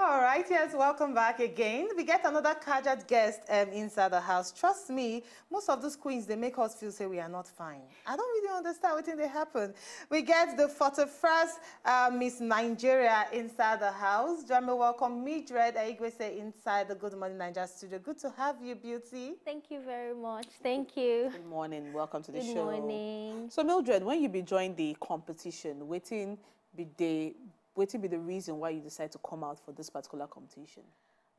All right, yes, welcome back again. We get another Kajat guest um, inside the house. Trust me, most of those queens, they make us feel say we are not fine. I don't really understand what they happen. We get the 41st uh, Miss Nigeria inside the house. Join me, welcome Mildred Ehiguese inside the Good Morning Nigeria studio. Good to have you, beauty. Thank you very much. Thank you. Good morning. Welcome to the Good show. Good morning. So, Mildred, when you be join the competition, waiting be the waiting be the reason why you decide to come out for this particular competition?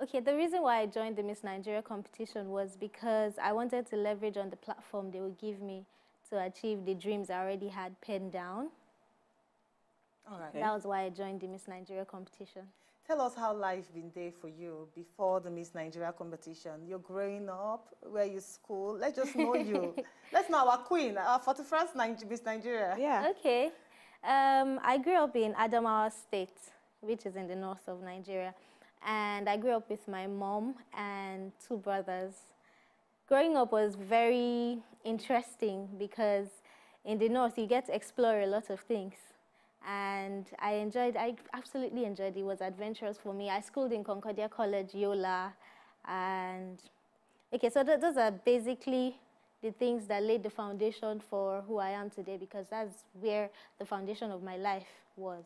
Okay, the reason why I joined the Miss Nigeria competition was because I wanted to leverage on the platform they would give me to achieve the dreams I already had penned down. All right. Okay. That was why I joined the Miss Nigeria competition. Tell us how life been there for you before the Miss Nigeria competition. You're growing up, where you school. Let's just know you. Let's know our queen, our 41st Nig- Miss Nigeria. Yeah. Okay. Um, I grew up in Adamawa State, which is in the north of Nigeria. And I grew up with my mom and two brothers. Growing up was very interesting because in the north you get to explore a lot of things. And I enjoyed, I absolutely enjoyed it. It was adventurous for me. I schooled in Concordia College, Yola. And okay, so th- those are basically the things that laid the foundation for who I am today because that's where the foundation of my life was.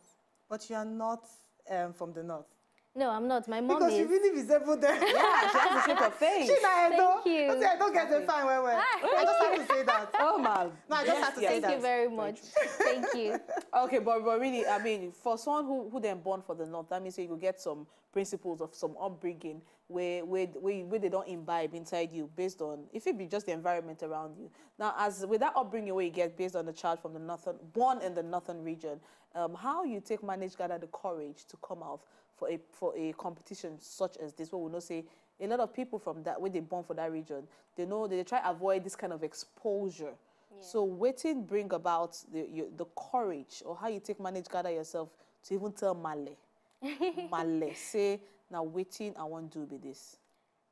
But you are not um, from the north. No, I'm not. My mom Because is. you really resemble them. Yeah, she has the shape of face. She na Edo. Thank you. Don't I don't get the fine well well. I just have to say that. Oh my. No, I just have to say Thank that. you very much. Thank you. Okay, but, but really, I mean, for someone who, who then born for the north, that means you could get some principles of some upbringing where, where, where, where they don't imbibe inside you based on, if it be just the environment around you. Now, as with that upbringing where you get based on the child from the northern, born in the northern region, um, how you take manage gather the courage to come out for a, for a competition such as this, where we know say a lot of people from that, where they born for that region, they know they try avoid this kind of exposure. So waiting bring about the you, the courage or how you take manage gather yourself to even tell Male. Male say now waiting I want do be this.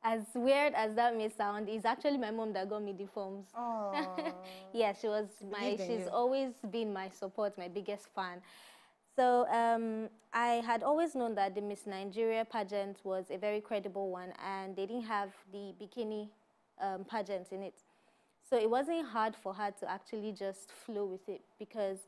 As weird as that may sound, it's actually my mom that got me the forms. Oh. yeah, she was my. She's you. always been my support, my biggest fan. So um, I had always known that the Miss Nigeria pageant was a very credible one, and they didn't have the bikini um, pageant in it. So it wasn't hard for her to actually just flow with it because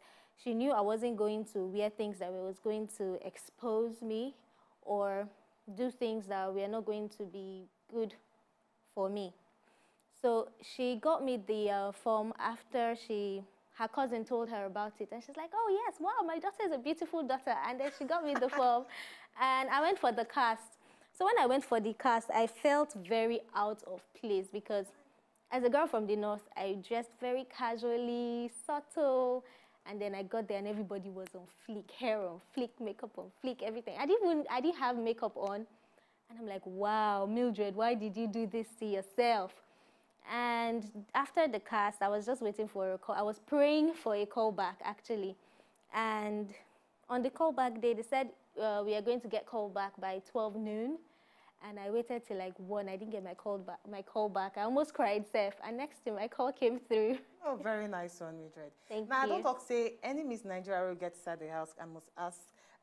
she knew I wasn't going to wear things that was going to expose me or do things that were not going to be good for me. So she got me the uh, form after she, her cousin told her about it. And she's like, oh, yes, wow, my daughter is a beautiful daughter. And then she got me the form. And I went for the cast. So when I went for the cast, I felt very out of place because as a girl from the north, I dressed very casually, subtle. And then I got there and everybody was on fleek, hair on fleek, makeup on fleek, everything. I didn't, even, I didn't have makeup on. And I'm like, wow, Mildred, why did you do this to yourself? And after the cast, I was just waiting for a call. I was praying for a call back, actually. And on the callback day, they said uh, we are going to get called back by 12 noon. And I waited till like 1. I didn't get my call back. My call back. I almost cried, Seth. And next to my call came through. Oh, very nice one, Mildred. Thank now, I you. don't talk say any Miss Nigeria will get inside the house, I must ask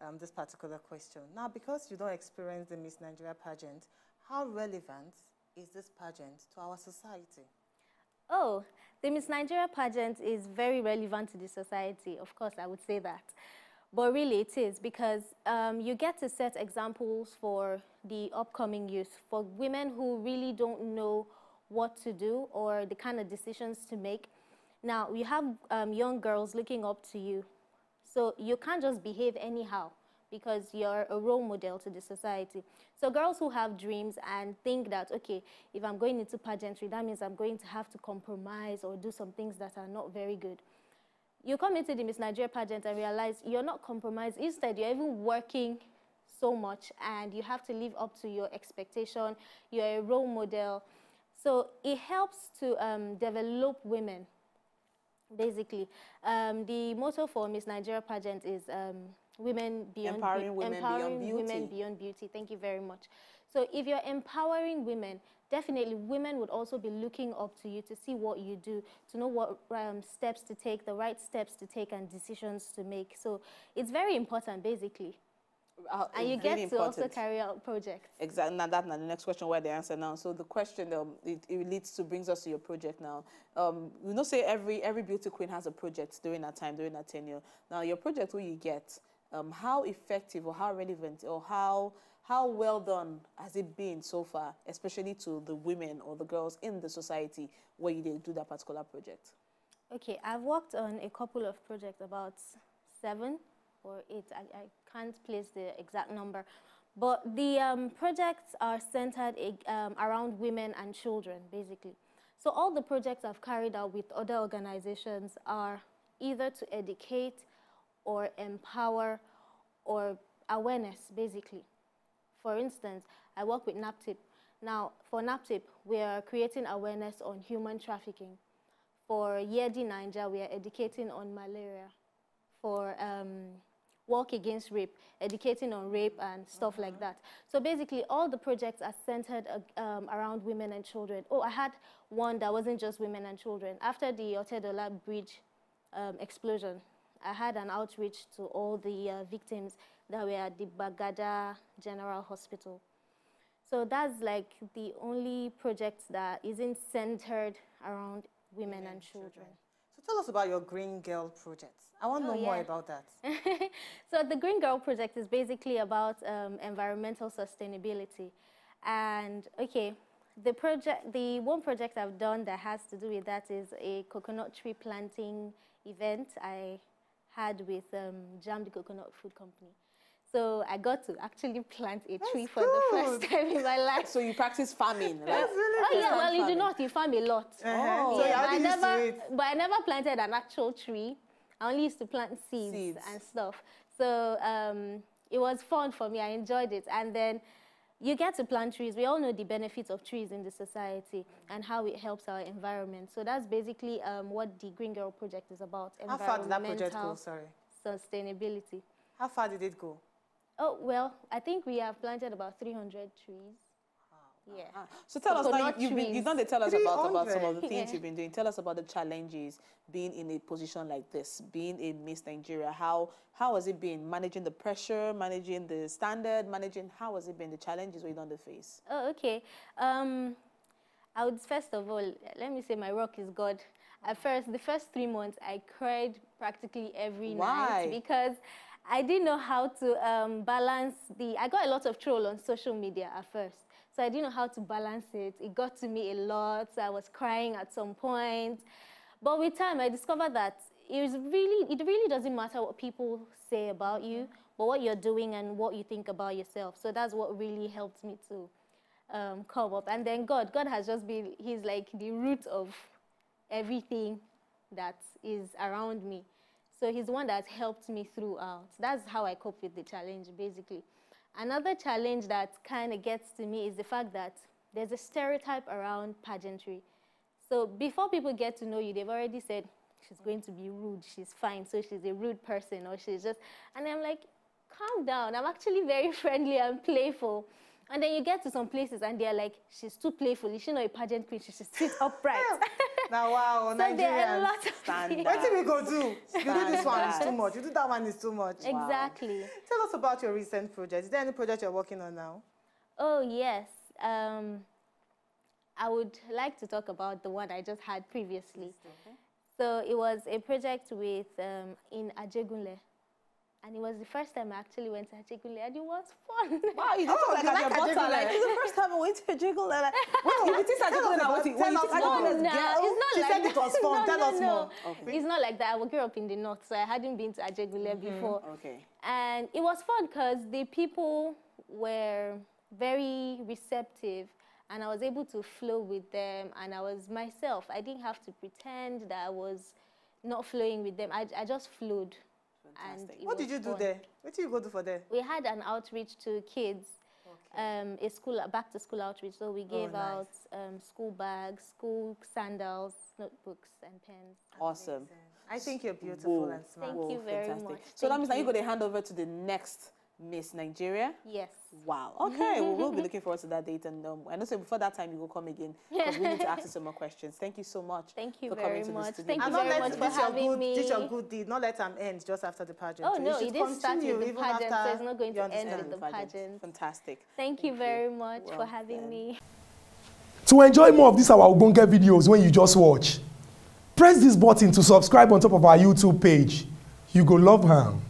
um, this particular question. Now, because you don't experience the Miss Nigeria pageant, how relevant is this pageant to our society? Oh, the Miss Nigeria pageant is very relevant to the society. Of course, I would say that. But really, it is because um, you get to set examples for the upcoming youth, for women who really don't know what to do or the kind of decisions to make. Now, you have um, young girls looking up to you. So you can't just behave anyhow because you're a role model to the society. So girls who have dreams and think that, okay, if I'm going into pageantry, that means I'm going to have to compromise or do some things that are not very good. You come into the Miss Nigeria pageant and realize you're not compromised. Instead, you're even working so much and you have to live up to your expectation. You're a role model. So it helps to um, develop women basically. Um, the motto for Miss Nigeria pageant is um, women beyond Empowering women beyond empowering women beauty. beyond beauty. Thank you very much. So if you're empowering women, definitely women would also be looking up to you to see what you do, to know what um, steps to take, the right steps to take and decisions to make. So it's very important, basically. uh, and you really get to important. also carry out projects. Exactly. Now that now the next question where the answer now. So the question um, it, it leads to brings us to your project now. Um, you know, say every every beauty queen has a project during that time during that tenure. Now your project, who you get, um, how effective or how relevant or how how well done has it been so far, especially to the women or the girls in the society where you did do that particular project? Okay, I've worked on a couple of projects, about seven or eight. I, I can't place the exact number. But the um, projects are centered um, around women and children, basically. So all the projects I've carried out with other organizations are either to educate or empower or awareness, basically. For instance, I work with NAPTIP. Now, for NAPTIP, we are creating awareness on human trafficking. For Yedi Niger, we are educating on malaria. For um, Walk Against Rape, educating on rape and stuff like uh-huh. that. So basically, all the projects are centered uh, um, around women and children. Oh, I had one that wasn't just women and children. After the Otedola Bridge um, explosion, I had an outreach to all the uh, victims that were at the Gbagada General Hospital. So that's like the only project that isn't centered around women and children. children. So tell us about your Green Girl project. I want to oh, know yeah. more about that. so the Green Girl project is basically about um, environmental sustainability. And okay, the project, the one project I've done that has to do with that is a coconut tree planting event I had with um, Jam the Coconut Food Company. So I got to actually plant a That's tree for the first time in my life. So you practice farming, right? That's really oh yeah, well you do not. You farm a lot. Uh -huh. Oh. So yeah, but I never, but I never planted an actual tree. I only used to plant seeds, seeds. and stuff. So um, it was fun for me. I enjoyed it, and then you get to plant trees. We all know the benefits of trees in the society and how it helps our environment. So that's basically um, what the Green Girl Project is about. How far did that project go? Sorry. Sustainability. How far did it go? Oh, well, I think we have planted about 300 trees. Yeah. Ah, so tell us now, you've, been, you've done the tell us about, about some of the things yeah. you've been doing. Tell us about the challenges being in a position like this, being a Miss Nigeria. How how has it been managing the pressure, managing the standard, managing how has it been the challenges we don't face? Oh, okay. Um, I would first of all let me say my rock is God. At first, the first three months, I cried practically every Why? night because I didn't know how to um, balance the. I got a lot of troll on social media at first, so I didn't know how to balance it. It got to me a lot. I was crying at some point, but with time, I discovered that it was really. It really doesn't matter what people say about you, but what you're doing and what you think about yourself. So that's what really helped me to um, come up. And then God, God has just been. He's like the root of everything that is around me. So he's one that helped me throughout. That's how I cope with the challenge, basically. Another challenge that kind of gets to me is the fact that there's a stereotype around pageantry. So before people get to know you, they've already said, she's going to be rude, she's fine, so she's a rude person, or she's just, and I'm like, calm down, I'm actually very friendly and playful. And then you get to some places and they're like, she's too playful. She's not a pageant queen. She should sit upright. Now, wow, so there are a lot of things. What did we go do? You do this one, it's too much. You do that one, it's too much. Exactly. Wow. Tell us about your recent project. Is there any project you're working on now? Oh, yes. Um, I would like to talk about the one I just had previously. Okay. So it was a project with um, in Ajegunle. And it was the first time I actually went to Ajegunle, and it was fun. Wow, you don't oh, like, like your butter. Like, it's the first time I went to Ajegunle. Like, well, if it is Ajegunle, now, what tell us more. No, it's not she like said it was fun. no, tell no, us no. more. Okay. It's not like that. I grew up in the north, so I hadn't been to Ajegunle mm -hmm. before. Okay. And it was fun because the people were very receptive and I was able to flow with them and I was myself. I didn't have to pretend that I was not flowing with them. I, I just flowed. And what did you do fun. there? What did you go do for there? We had an outreach to kids, okay. um, a school back to school outreach. So we oh, gave oh, nice. out um, school bags, school sandals, notebooks, and pens. Awesome. I think you're beautiful Whoa. and smart. Thank Whoa, you very fantastic. much. So Thank that means that you're going to hand over to the next Miss Nigeria. Yes. Wow. Okay. well, we'll be looking forward to that date, and um, I know so before that time you will come again because we need to ask you some more questions. Thank you so much. Thank you for very coming to the much. studio. Thank And you not very let much for having good, me. This your good deed. Not let them end just after the pageant. Oh no, it didn't start with the even pageant, so after it's not going to end understand. with the pageant. Fantastic. Thank you very much Well, for having then. me. To enjoy more of these our Ogbonge videos when you just watch, press this button to subscribe on top of our YouTube page. You go love am.